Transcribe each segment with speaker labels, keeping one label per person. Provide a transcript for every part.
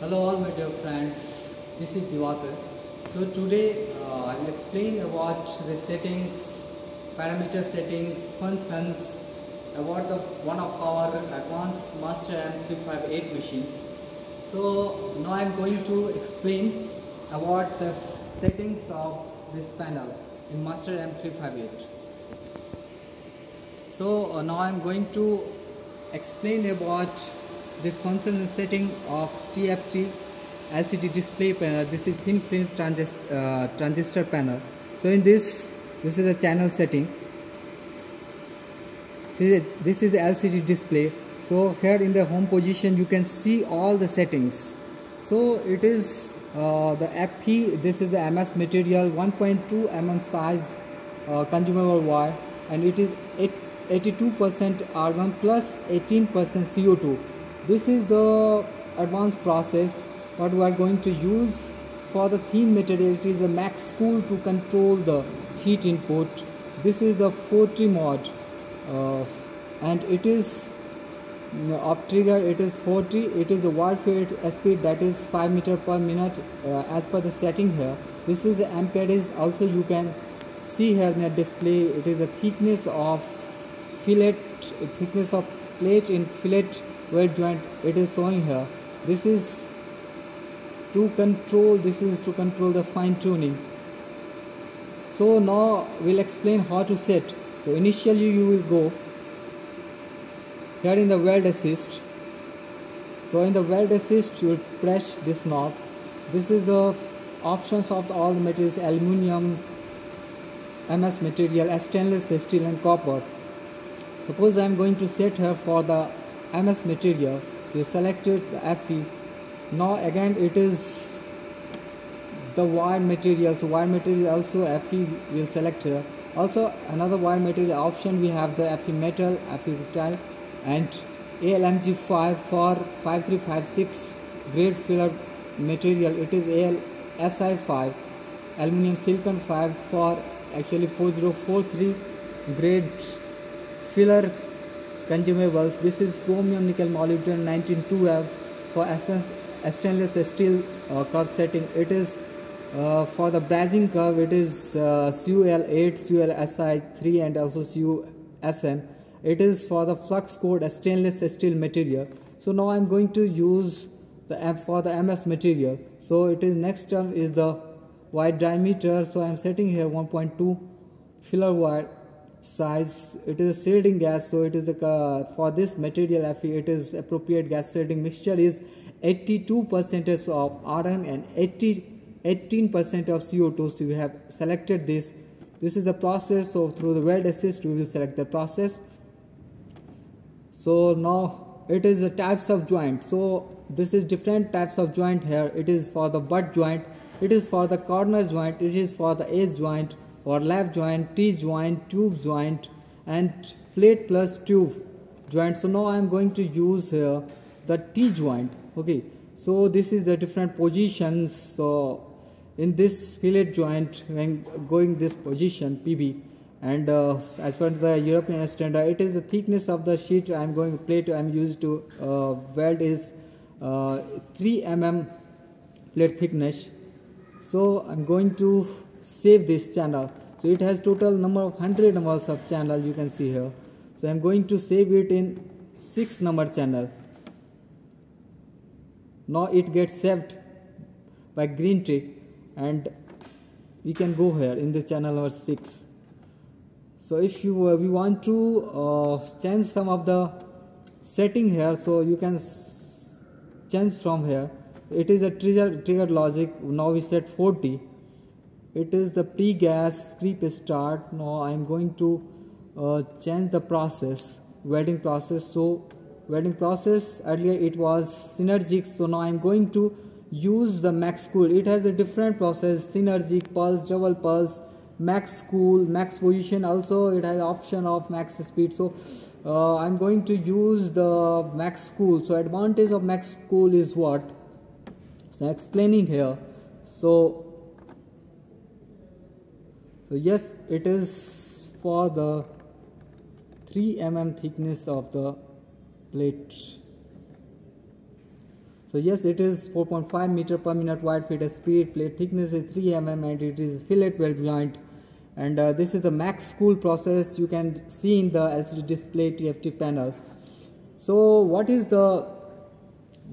Speaker 1: Hello all my dear friends, this is Diwakar. So today uh, I will explain about the settings, parameter settings, functions about the one of our advanced master M358 machines. So now I am going to explain about the settings of this panel in master M358. So uh, now I am going to explain about the function and setting of TFT LCD display panel. This is thin film transist, uh, transistor panel. So in this, this is the channel setting. This is the LCD display. So here in the home position you can see all the settings. So it is uh, the FP, this is the MS material 1.2 mm size uh, consumable wire and it is 82% argon plus 18% CO2 this is the advanced process what we are going to use for the thin material. It is the max cool to control the heat input. This is the 40 mod uh, and it is of trigger it is 40 it is the wire field speed that is 5 meter per minute uh, as per the setting here. This is the amperage also you can see here in the display. It is the thickness of fillet thickness of plate in fillet weld joint it is showing here. This is to control this is to control the fine tuning. So now we'll explain how to set. So initially you will go here in the weld assist. So in the weld assist you will press this knob. This is the options of the, all the materials aluminium ms material stainless steel and copper. Suppose i am going to set here for the MS material we selected the FE now again it is the wire material so wire material also FE will select here. Also another wire material option we have the FE metal FE rutile and ALMG5 for 5356 grade filler material. It is AL SI5 aluminum silicon 5 for actually 4043 grade filler consumables. This is chromium nickel molybdenum 1912 for stainless steel uh, curve setting. It is uh, for the brazing curve. It is uh, CUL8, CULSI3, and also CUSM. It is for the flux core stainless steel material. So now I'm going to use the for the MS material. So it is next term is the wide diameter. So I'm setting here 1.2 filler wire size it is a shielding gas so it is the uh, for this material Fe it is appropriate gas shielding mixture is 82 percentage of argon and 80 18 percent of CO2 so we have selected this. This is the process so through the weld assist we will select the process. So now it is the types of joint. So this is different types of joint here. It is for the butt joint it is for the corner joint it is for the edge joint or lap joint, T joint, tube joint and plate plus tube joint. So now I am going to use here the T joint. Okay, so this is the different positions. So in this fillet joint when going this position PB and uh, as per the European standard it is the thickness of the sheet I am going to plate I am used to uh, weld is uh, 3 mm plate thickness so I'm going to save this channel. So it has total number of 100 numbers of channel you can see here. So i'm going to save it in 6 number channel. Now it gets saved by green tick and we can go here in the channel number 6 so if you uh, we want to uh, change some of the setting here so you can change from here. It is a trigger trigger logic. Now we set 40 it is the pre-gas creep start. Now I'm going to uh, change the process welding process. So welding process earlier it was synergic. So now I'm going to use the max cool. It has a different process synergic pulse double pulse max cool max position also. It has option of max speed. So uh, I'm going to use the max cool. So advantage of max cool is what? So explaining here. So so yes it is for the 3 mm thickness of the plate so yes it is 4.5 meter per minute wide feet. Speed plate thickness is 3 mm and it is fillet weld joint and uh, this is the max cool process you can see in the LCD display TFT panel. So what is the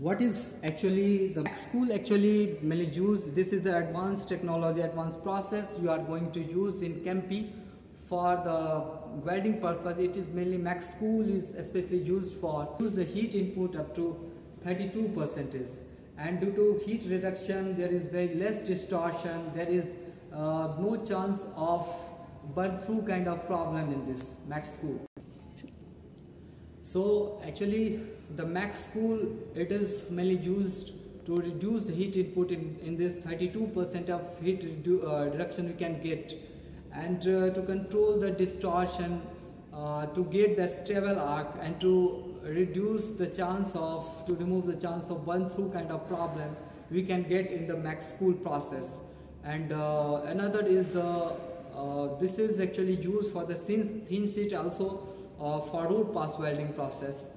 Speaker 1: what is actually the school actually mainly use? This is the advanced technology advanced process you are going to use in Kemppi for the welding purpose. It is mainly max cool is especially used for use the heat input up to 32 percentage. And due to heat reduction there is very less distortion. There is uh, no chance of burn through kind of problem in this max cool so actually the max cool it is mainly used to reduce the heat input in, in this 32% of heat redu uh, reduction we can get. And uh, to control the distortion uh, to get the stable arc and to reduce the chance of to remove the chance of burn through kind of problem we can get in the max cool process. And uh, another is the uh, this is actually used for the thin, thin sheet also uh, for root pass welding process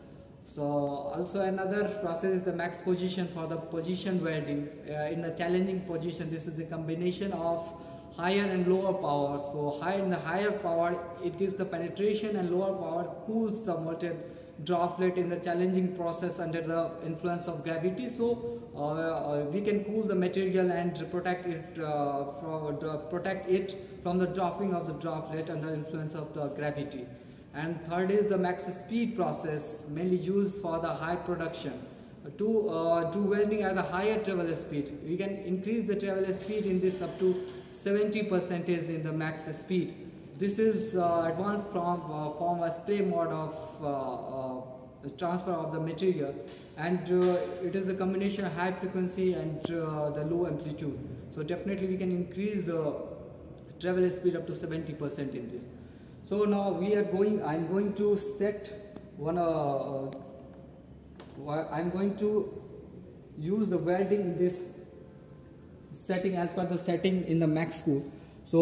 Speaker 1: so also another process is the max position for the position welding. Uh, in the challenging position this is the combination of higher and lower power. So high in the higher power it gives the penetration and lower power cools the molten droplet in the challenging process under the influence of gravity. So uh, uh, we can cool the material and protect it uh, from protect it from the dropping of the droplet under influence of the gravity and third is the max speed process mainly used for the high production. To uh, do welding at the higher travel speed we can increase the travel speed in this up to 70 percentage in the max speed. This is uh, advanced from uh, form a spray mode of uh, uh, transfer of the material. And uh, it is a combination of high frequency and the low amplitude. So definitely we can increase the travel speed up to 70 percent in this so now we are going, I'm going to set one, uh, uh, I'm going to use the welding in this setting as per the setting in the max cool. So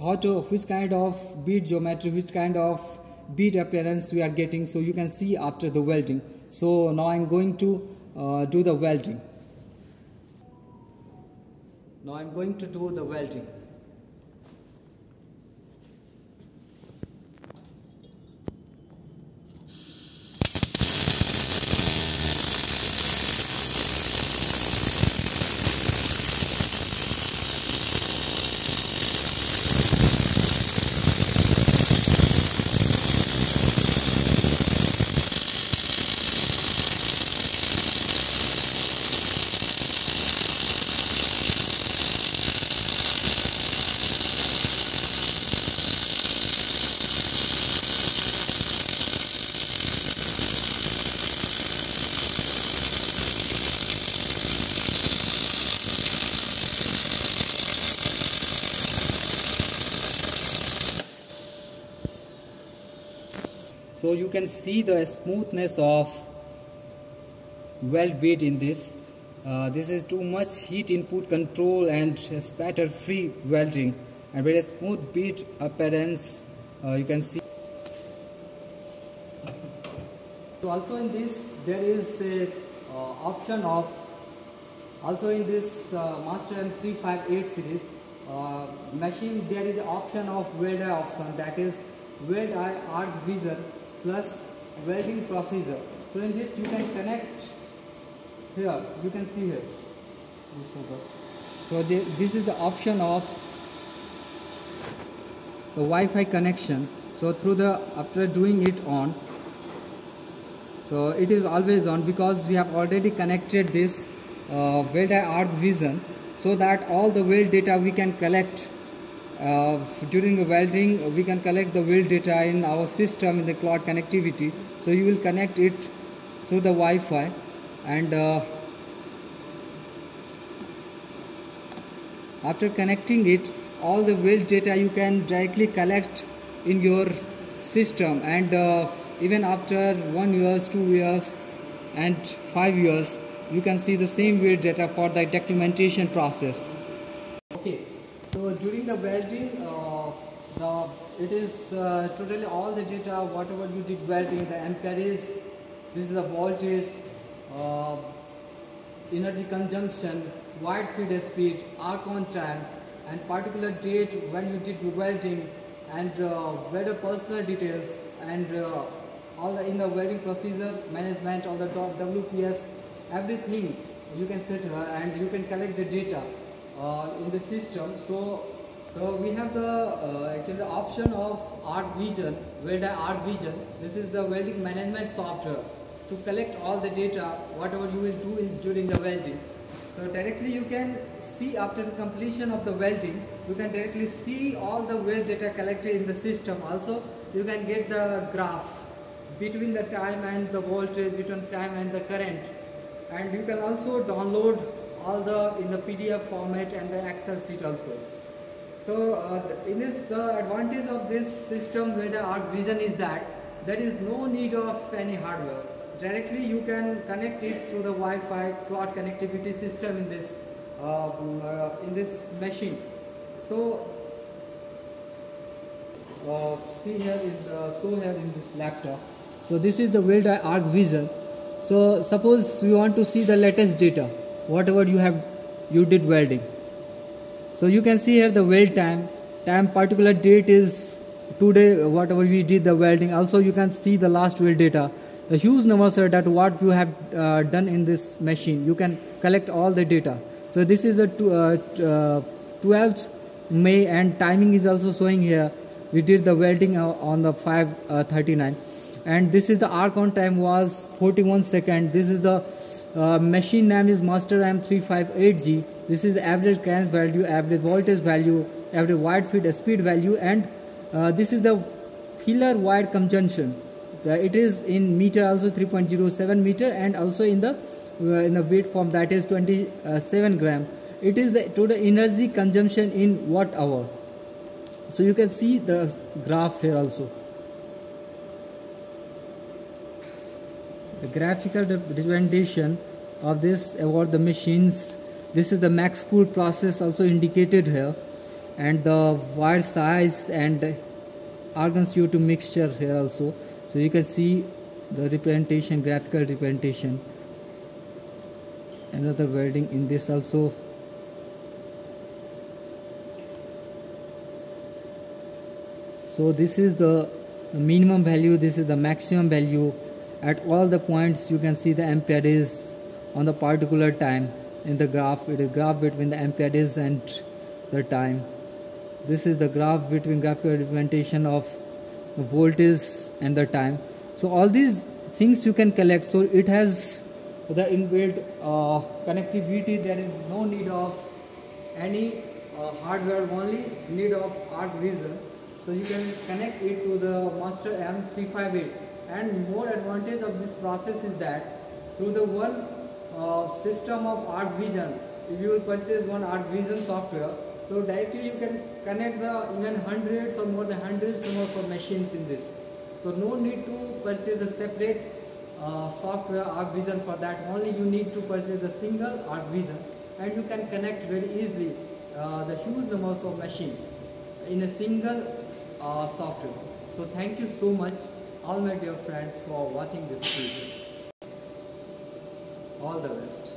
Speaker 1: uh, how to, which kind of bead geometry, which kind of bead appearance we are getting. So you can see after the welding. So now I'm going to uh, do the welding. Now I'm going to do the welding. So you can see the smoothness of weld bead in this. Uh, this is too much heat input control and spatter free welding. And very smooth bead appearance uh, you can see. So also in this there is a uh, option of also in this uh, master m358 series uh, machine there is option of weld option. That is WeldEye vision plus welding procedure. So in this you can connect here. You can see here. This photo. So the, this is the option of the Wi-Fi connection. So through the after doing it on so it is always on because we have already connected this uh, weld eye arc vision so that all the weld data we can collect uh, during the welding we can collect the weld data in our system in the cloud connectivity. So you will connect it through the Wi-Fi and uh, after connecting it all the weld data you can directly collect in your system and uh, even after one years two years and five years you can see the same weld data for the documentation process during the welding, uh, the, it is uh, totally all the data, whatever you did welding, the amperage, this is the voltage, uh, energy consumption, wide feed speed, arc on time, and particular date when you did welding, and uh, personal details, and uh, all the in the welding procedure management, all the WPS, everything you can set here, and you can collect the data in the system. So so we have the uh, actually the option of ArcVision, Welder ArcVision. This is the welding management software to collect all the data, whatever you will do in, during the welding. So directly you can see after the completion of the welding, you can directly see all the weld data collected in the system. Also, you can get the graph between the time and the voltage, between time and the current. And you can also download all the in the PDF format and the Excel sheet also. So uh, in this, the advantage of this system the Art Vision is that there is no need of any hardware. Directly you can connect it through the Wi-Fi cloud connectivity system in this uh, uh, in this machine. So uh, see here in the, so here in this laptop. So this is the Weld ArcVision. So suppose you want to see the latest data, whatever you have you did welding. So you can see here the weld time. Time particular date is today whatever we did the welding. Also you can see the last weld data. The huge numbers are that what you have uh, done in this machine. You can collect all the data. So this is the uh, 12th May and timing is also showing here. We did the welding uh, on the 539 and this is the arc on time was 41 second. This is the uh, machine name is master m358g this is average current value, average voltage value, average wide feed speed value and uh, this is the filler wire consumption. it is in meter also 3.07 meter and also in the uh, in the weight form that is 27 gram. It is the total energy consumption in watt hour. So you can see the graph here also. The graphical representation of this about the machines this is the max cool process also indicated here and the wire size and argon CO2 mixture here also. So you can see the representation graphical representation. Another welding in this also. So this is the, the minimum value this is the maximum value at all the points you can see the amperage on the particular time. In the graph it is graph between the amperage and the time. This is the graph between graphical representation of the voltage and the time. So all these things you can collect. So it has the inbuilt uh, connectivity. There is no need of any uh, hardware only need of ArcVision. So you can connect it to the master m358 and more advantage of this process is that through the one uh, system of ArcVision. If you will purchase one ArcVision software, so directly you can connect the even hundreds or more than hundreds number of machines in this. So no need to purchase a separate uh, software ArcVision for that. Only you need to purchase a single ArcVision and you can connect very easily uh, the huge numbers of machine in a single uh, software. So thank you so much all my dear friends for watching this video. All the best.